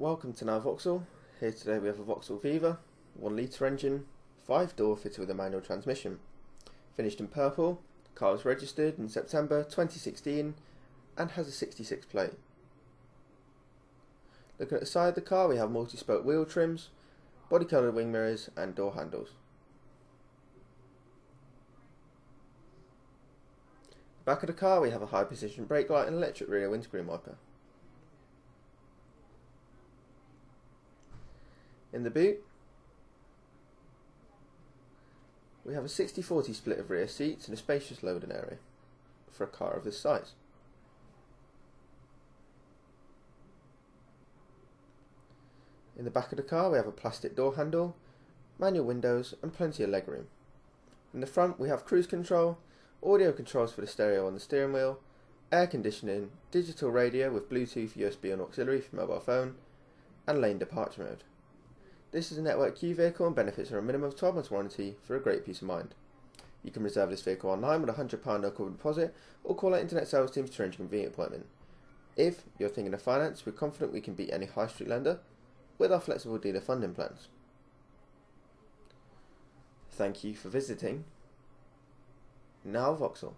Welcome to Now Vauxhall. Here today we have a Vauxhall Viva, 1 litre engine, 5 door fitted with a manual transmission. Finished in purple, the car was registered in September 2016 and has a 66 plate. Looking at the side of the car we have multi-spoke wheel trims, body coloured wing mirrors and door handles. Back of the car we have a high position brake light and electric rear windscreen wiper. In the boot, we have a 60-40 split of rear seats and a spacious loading area for a car of this size. In the back of the car we have a plastic door handle, manual windows and plenty of legroom. In the front we have cruise control, audio controls for the stereo on the steering wheel, air conditioning, digital radio with Bluetooth, USB and auxiliary for mobile phone, and lane departure mode. This is a Network Q vehicle and benefits are a minimum of 12 months warranty for a great peace of mind. You can reserve this vehicle online with a £100 no cover deposit or call our internet sales team to arrange a convenient appointment. If you're thinking of finance, we're confident we can beat any high street lender with our flexible dealer funding plans. Thank you for visiting. Now Vauxhall.